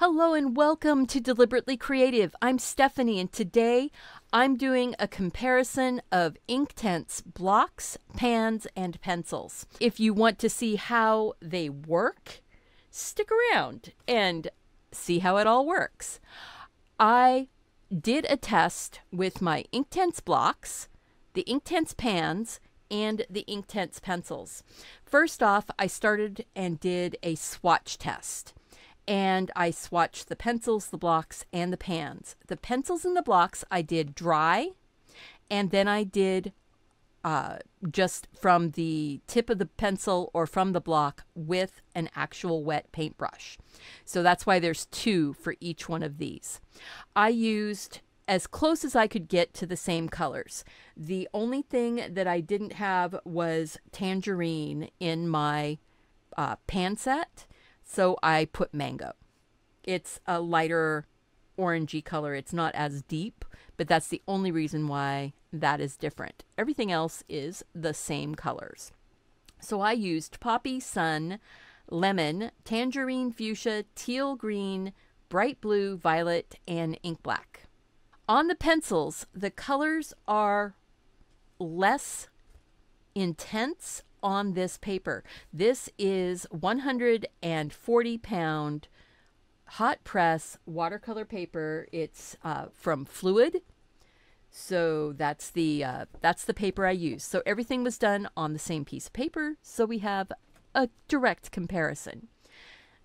Hello and welcome to Deliberately Creative. I'm Stephanie and today I'm doing a comparison of Inktense blocks, pans, and pencils. If you want to see how they work, stick around and see how it all works. I did a test with my Inktense blocks, the Inktense pans, and the Inktense pencils. First off, I started and did a swatch test and I swatched the pencils, the blocks, and the pans. The pencils and the blocks I did dry, and then I did uh, just from the tip of the pencil or from the block with an actual wet paintbrush. So that's why there's two for each one of these. I used as close as I could get to the same colors. The only thing that I didn't have was tangerine in my uh, pan set so I put mango. It's a lighter orangey color. It's not as deep, but that's the only reason why that is different. Everything else is the same colors. So I used poppy, sun, lemon, tangerine, fuchsia, teal green, bright blue, violet, and ink black. On the pencils, the colors are less intense on this paper. This is 140 pound hot press watercolor paper. It's uh, from Fluid. So that's the uh, that's the paper I use. So everything was done on the same piece of paper. So we have a direct comparison.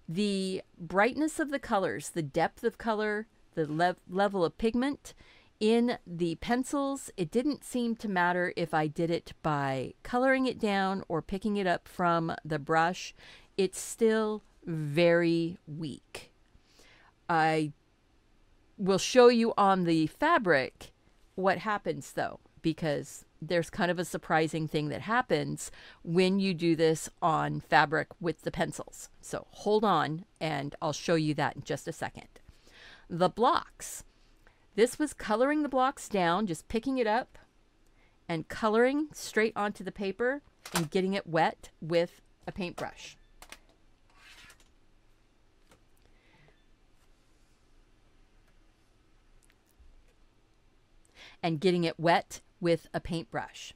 The brightness of the colors, the depth of color, the le level of pigment in the pencils, it didn't seem to matter if I did it by coloring it down or picking it up from the brush. It's still very weak. I will show you on the fabric what happens though, because there's kind of a surprising thing that happens when you do this on fabric with the pencils. So hold on and I'll show you that in just a second. The blocks. This was coloring the blocks down, just picking it up and coloring straight onto the paper and getting it wet with a paintbrush. And getting it wet with a paintbrush.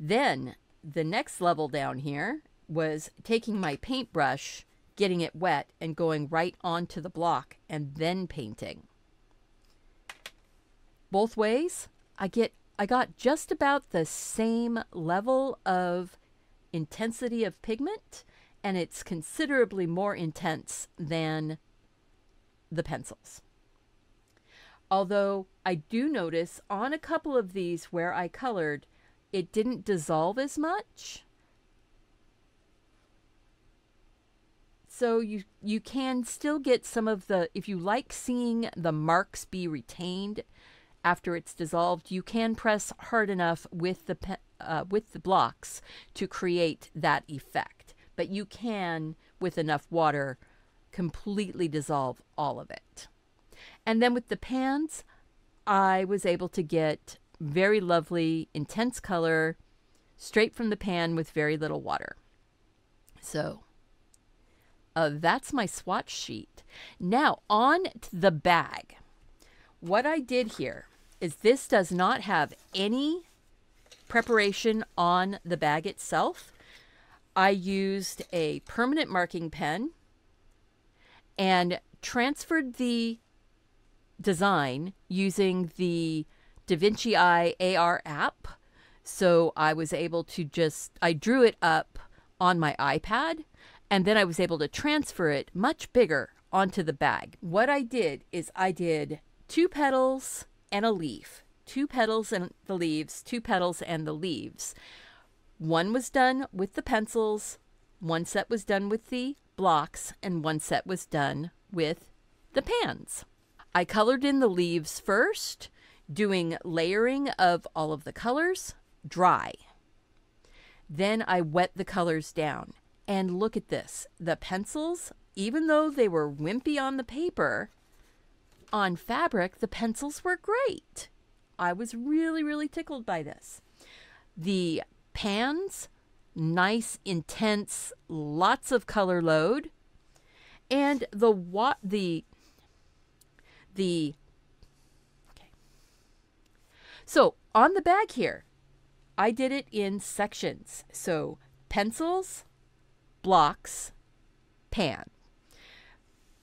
Then the next level down here was taking my paintbrush, getting it wet, and going right onto the block and then painting both ways, I get I got just about the same level of intensity of pigment and it's considerably more intense than the pencils. Although I do notice on a couple of these where I colored, it didn't dissolve as much. So you you can still get some of the if you like seeing the marks be retained, after it's dissolved, you can press hard enough with the uh, with the blocks to create that effect. But you can, with enough water, completely dissolve all of it. And then with the pans, I was able to get very lovely, intense color straight from the pan with very little water. So uh, that's my swatch sheet. Now on to the bag. What I did here is this does not have any preparation on the bag itself. I used a permanent marking pen and transferred the design using the DaVinci Eye AR app. So I was able to just, I drew it up on my iPad and then I was able to transfer it much bigger onto the bag. What I did is I did two petals and a leaf. Two petals and the leaves, two petals and the leaves. One was done with the pencils, one set was done with the blocks, and one set was done with the pans. I colored in the leaves first, doing layering of all of the colors, dry. Then I wet the colors down. And look at this. The pencils, even though they were wimpy on the paper, on fabric, the pencils were great. I was really, really tickled by this. The pans, nice, intense, lots of color load. And the what the the okay. So on the bag here, I did it in sections. So pencils, blocks, pan.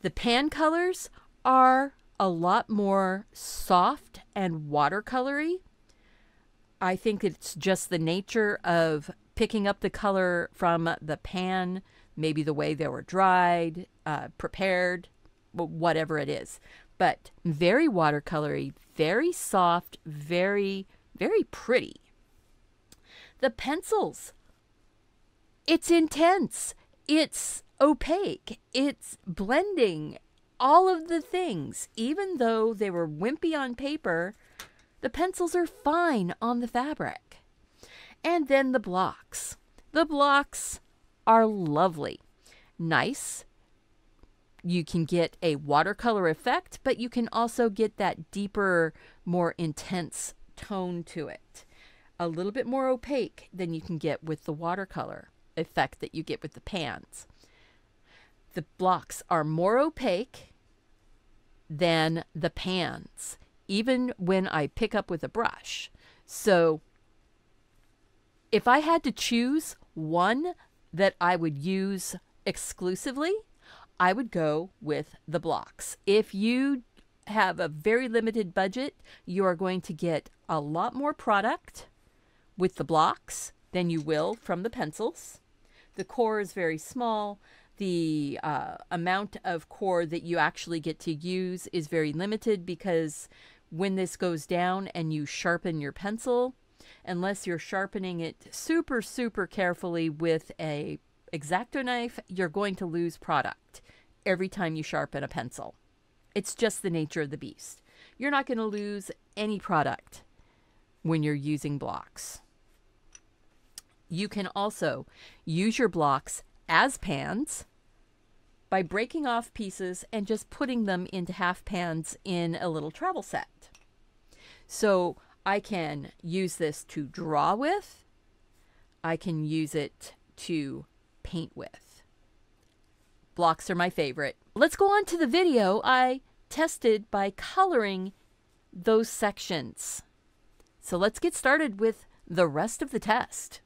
The pan colors are a lot more soft and watercolory. I think it's just the nature of picking up the color from the pan, maybe the way they were dried, uh, prepared, whatever it is. But very watercolory, very soft, very, very pretty. The pencils, it's intense, it's opaque, it's blending, all of the things. Even though they were wimpy on paper, the pencils are fine on the fabric. And then the blocks. The blocks are lovely. Nice. You can get a watercolor effect, but you can also get that deeper, more intense tone to it a little bit more opaque than you can get with the watercolor effect that you get with the pans. The blocks are more opaque than the pans, even when I pick up with a brush. So if I had to choose one that I would use exclusively, I would go with the blocks. If you have a very limited budget, you are going to get a lot more product with the blocks than you will from the pencils. The core is very small. The uh, amount of core that you actually get to use is very limited because when this goes down and you sharpen your pencil, unless you're sharpening it super, super carefully with a X-Acto knife, you're going to lose product every time you sharpen a pencil. It's just the nature of the beast. You're not going to lose any product when you're using blocks. You can also use your blocks as pans by breaking off pieces and just putting them into half pans in a little travel set. So I can use this to draw with. I can use it to paint with. Blocks are my favorite. Let's go on to the video I tested by coloring those sections. So let's get started with the rest of the test.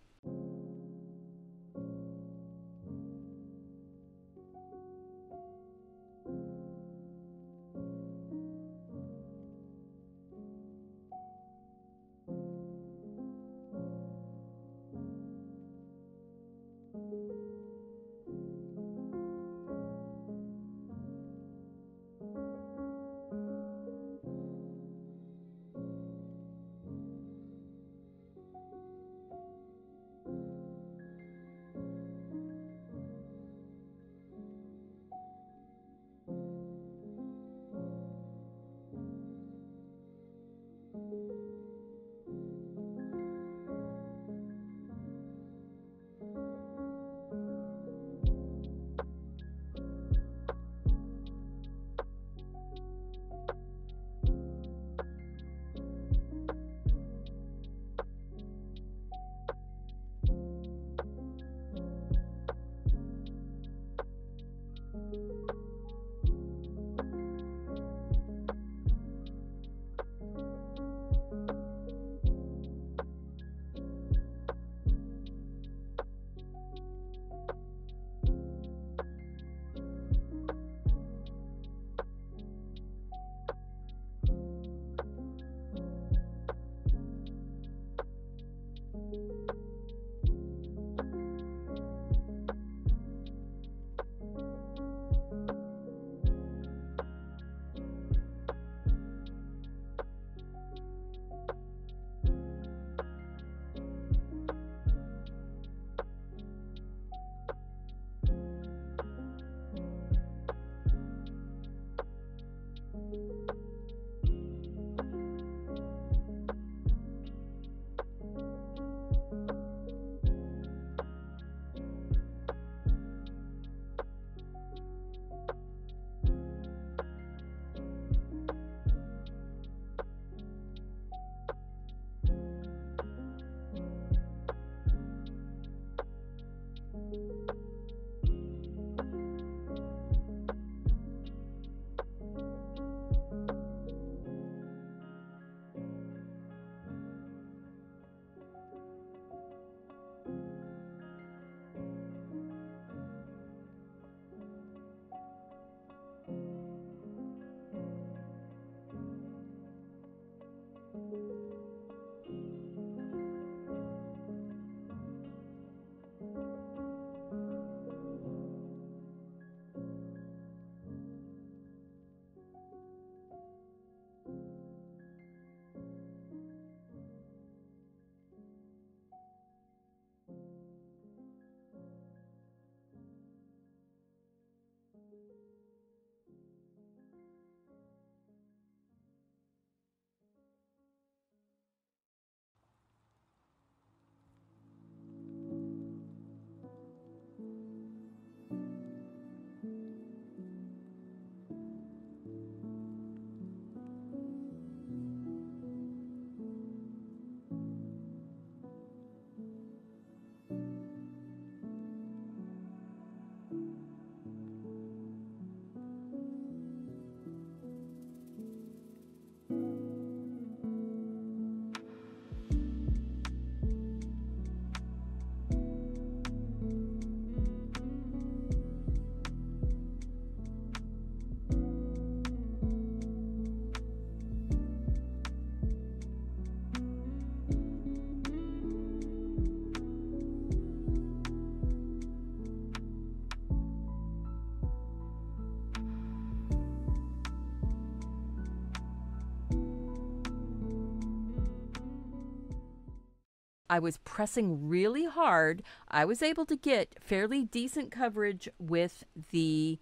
I was pressing really hard, I was able to get fairly decent coverage with the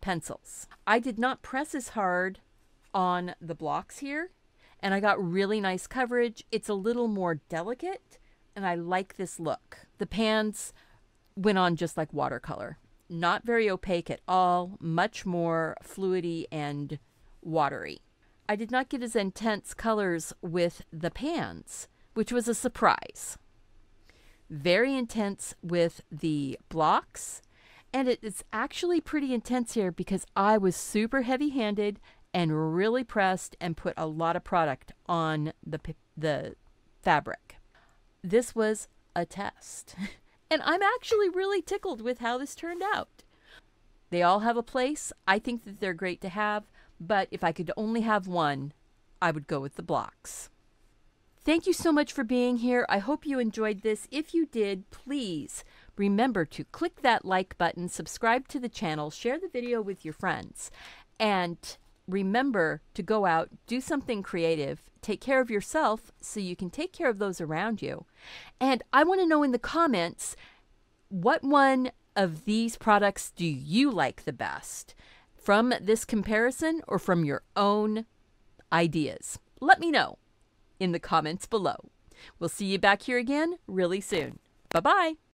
pencils. I did not press as hard on the blocks here, and I got really nice coverage. It's a little more delicate, and I like this look. The pans went on just like watercolor. Not very opaque at all, much more fluidy and watery. I did not get as intense colors with the pans, which was a surprise. Very intense with the blocks, and it is actually pretty intense here because I was super heavy handed and really pressed and put a lot of product on the, the fabric. This was a test. and I'm actually really tickled with how this turned out. They all have a place. I think that they're great to have but if I could only have one, I would go with the blocks. Thank you so much for being here. I hope you enjoyed this. If you did, please remember to click that like button, subscribe to the channel, share the video with your friends, and remember to go out, do something creative, take care of yourself so you can take care of those around you. And I want to know in the comments what one of these products do you like the best? from this comparison or from your own ideas? Let me know in the comments below. We'll see you back here again really soon. Bye bye.